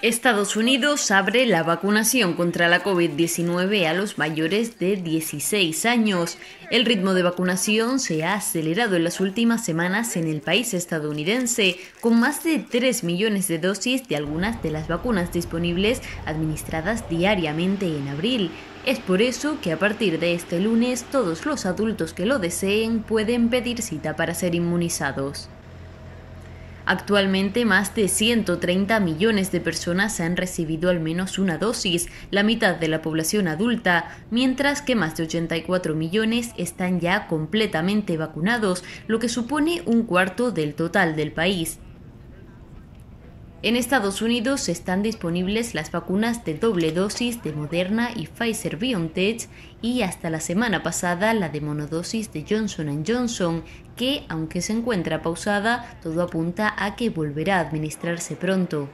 Estados Unidos abre la vacunación contra la COVID-19 a los mayores de 16 años. El ritmo de vacunación se ha acelerado en las últimas semanas en el país estadounidense, con más de 3 millones de dosis de algunas de las vacunas disponibles administradas diariamente en abril. Es por eso que a partir de este lunes todos los adultos que lo deseen pueden pedir cita para ser inmunizados. Actualmente más de 130 millones de personas han recibido al menos una dosis, la mitad de la población adulta, mientras que más de 84 millones están ya completamente vacunados, lo que supone un cuarto del total del país. En Estados Unidos están disponibles las vacunas de doble dosis de Moderna y Pfizer BioNTech y hasta la semana pasada la de monodosis de Johnson Johnson, que aunque se encuentra pausada, todo apunta a que volverá a administrarse pronto.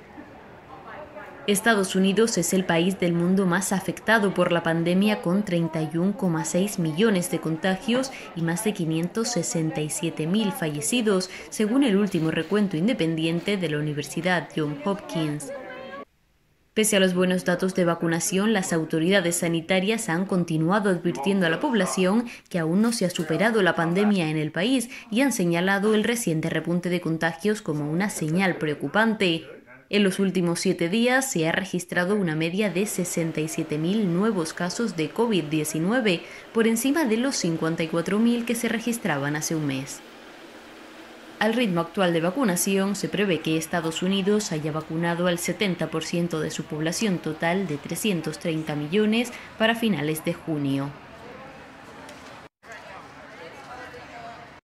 Estados Unidos es el país del mundo más afectado por la pandemia con 31,6 millones de contagios y más de 567 mil fallecidos, según el último recuento independiente de la Universidad Johns Hopkins. Pese a los buenos datos de vacunación, las autoridades sanitarias han continuado advirtiendo a la población que aún no se ha superado la pandemia en el país y han señalado el reciente repunte de contagios como una señal preocupante. En los últimos siete días se ha registrado una media de 67.000 nuevos casos de COVID-19, por encima de los 54.000 que se registraban hace un mes. Al ritmo actual de vacunación, se prevé que Estados Unidos haya vacunado al 70% de su población total de 330 millones para finales de junio.